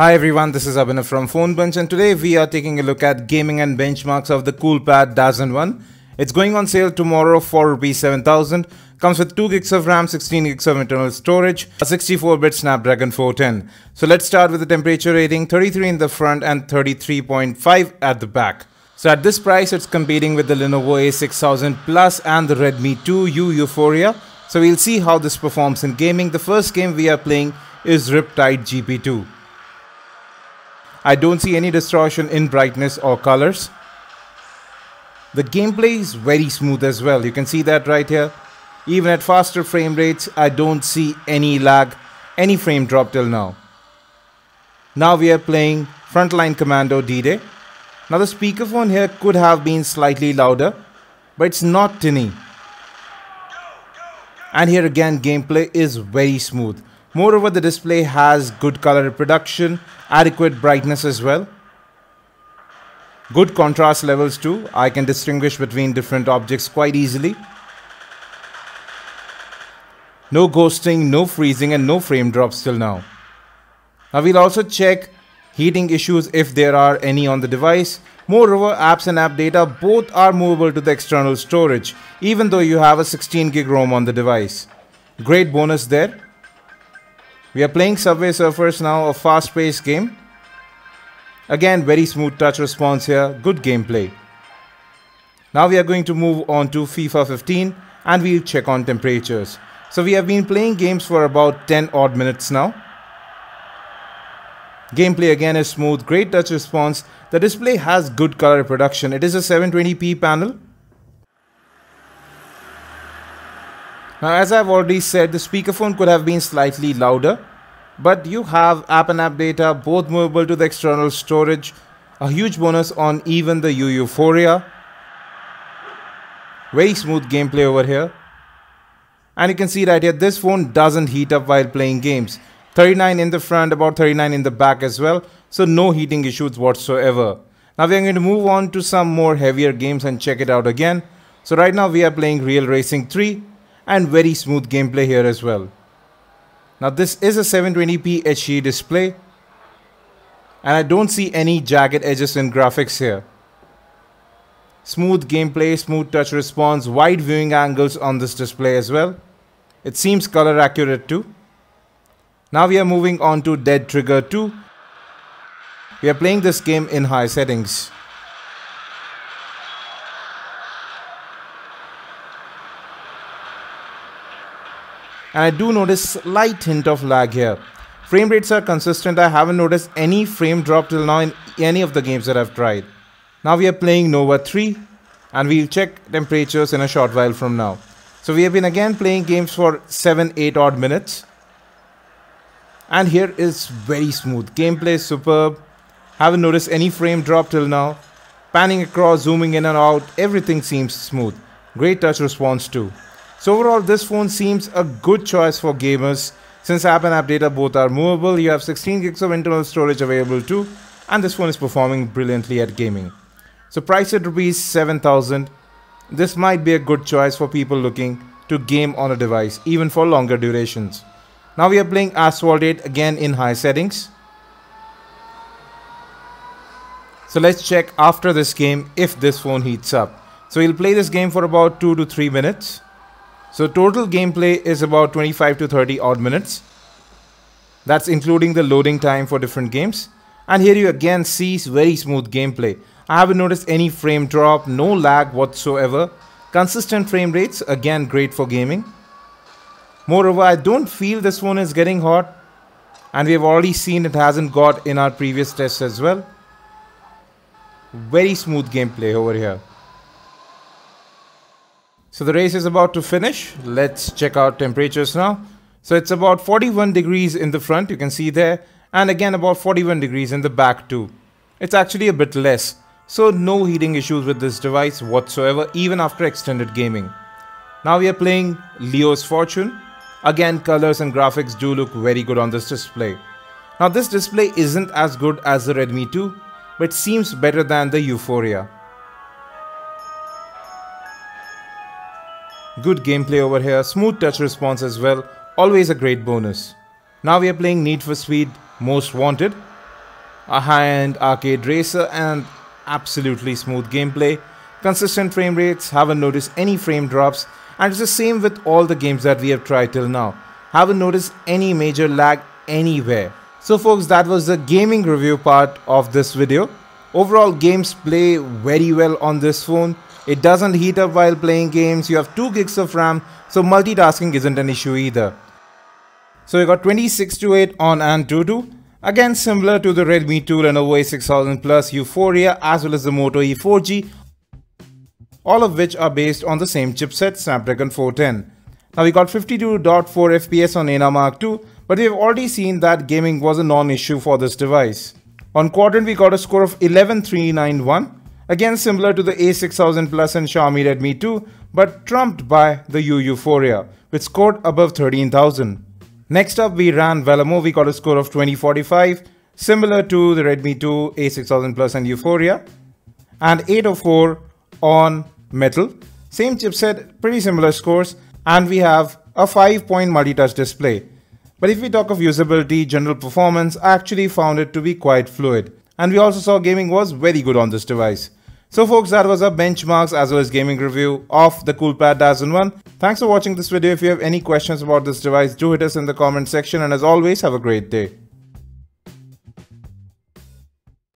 Hi everyone, this is Abhinav from PhoneBunch and today we are taking a look at gaming and benchmarks of the Coolpad Dazen 1. It's going on sale tomorrow for Rs 7000. Comes with 2 gigs of RAM, 16 gigs of internal storage, a 64-bit Snapdragon 410. So let's start with the temperature rating, 33 in the front and 33.5 at the back. So at this price, it's competing with the Lenovo A6000 Plus and the Redmi 2U Yuphoria. So we'll see how this performs in gaming. The first game we are playing is Riptide GP2. I don't see any distortion in brightness or colors. The gameplay is very smooth as well. You can see that right here. Even at faster frame rates, I don't see any lag, any frame drop till now. Now we are playing Frontline Commando D-Day. Now the speakerphone here could have been slightly louder, but it's not tinny. And here again gameplay is very smooth. Moreover, the display has good color reproduction, adequate brightness as well. Good contrast levels too. I can distinguish between different objects quite easily. No ghosting, no freezing and no frame drops till now. Now we'll also check heating issues if there are any on the device. Moreover, apps and app data both are movable to the external storage even though you have a 16 gig ROM on the device. Great bonus there. We are playing Subway Surfers now, a fast-paced game. Again, very smooth touch response here, good gameplay. Now we are going to move on to FIFA 15 and we'll check on temperatures. So we have been playing games for about 10 odd minutes now. Gameplay again is smooth, great touch response. The display has good color reproduction. It is a 720p panel Now as I've already said, the speakerphone could have been slightly louder, but you have app and app data both movable to the external storage, a huge bonus on even the YU Yuphoria. Very smooth gameplay over here. And you can see right here, this phone doesn't heat up while playing games. 39 in the front, about 39 in the back as well. So no heating issues whatsoever. Now we are going to move on to some more heavier games and check it out again. So right now we are playing Real Racing 3 and very smooth gameplay here as well. Now this is a 720p HD display and I don't see any jagged edges in graphics here. Smooth gameplay, smooth touch response, wide viewing angles on this display as well. It seems color accurate too. Now we are moving on to Dead Trigger 2. We are playing this game in high settings. And I do notice slight hint of lag here. Frame rates are consistent, I haven't noticed any frame drop till now in any of the games that I've tried. Now we are playing Nova 3 and we'll check temperatures in a short while from now. So we have been again playing games for 7-8 odd minutes. And here is very smooth. Gameplay is superb. Haven't noticed any frame drop till now. Panning across, zooming in and out, everything seems smooth. Great touch response too. So overall this phone seems a good choice for gamers since app and app data both are movable, you have 16 gigs of internal storage available too and this phone is performing brilliantly at gaming. So priced at rupees 7000, this might be a good choice for people looking to game on a device even for longer durations. Now we are playing Asphalt 8 again in high settings. So let's check after this game if this phone heats up. So we'll play this game for about 2 to 3 minutes. So total gameplay is about 25 to 30 odd minutes. That's including the loading time for different games. And here you again see very smooth gameplay. I haven't noticed any frame drop, no lag whatsoever. Consistent frame rates, again great for gaming. Moreover, I don't feel this phone is getting hot. And we have already seen it hasn't got in our previous tests as well. Very smooth gameplay over here. So the race is about to finish. Let's check out temperatures now. So it's about 41 degrees in the front, you can see there, and again about 41 degrees in the back too. It's actually a bit less, so no heating issues with this device whatsoever even after extended gaming. Now we are playing Leo's Fortune. Again colors and graphics do look very good on this display. Now this display isn't as good as the Redmi 2, but seems better than the Yuphoria. Good gameplay over here, smooth touch response as well, always a great bonus. Now we are playing Need for Speed Most Wanted. a high-end arcade racer and absolutely smooth gameplay, consistent frame rates, haven't noticed any frame drops and it's the same with all the games that we have tried till now. Haven't noticed any major lag anywhere. So folks that was the gaming review part of this video. Overall games play very well on this phone. It doesn't heat up while playing games, you have 2 gigs of RAM so multitasking isn't an issue either. So you got 26 to 8 on Antutu. Again similar to the Redmi 2 Lenovo A6000 Plus Yuphoria as well as the Moto E4G all of which are based on the same chipset Snapdragon 410. Now we got 52.4 FPS on NenaMark2, but we have already seen that gaming was a non-issue for this device. On Quadrant we got a score of 11391, again similar to the A6000 Plus and Xiaomi Redmi 2, but trumped by the YU Yuphoria, which scored above 13,000. Next up we ran Vellamo, we got a score of 2045, similar to the Redmi 2, A6000 Plus and Yuphoria, and 804 on Metal. Same chipset, pretty similar scores, and we have a 5-point multi-touch display. But if we talk of usability, general performance, I actually found it to be quite fluid. And we also saw gaming was very good on this device. So folks, that was a benchmarks as well as gaming review of the CoolPad Dazen 1. Thanks for watching this video. If you have any questions about this device, do hit us in the comment section and as always, have a great day.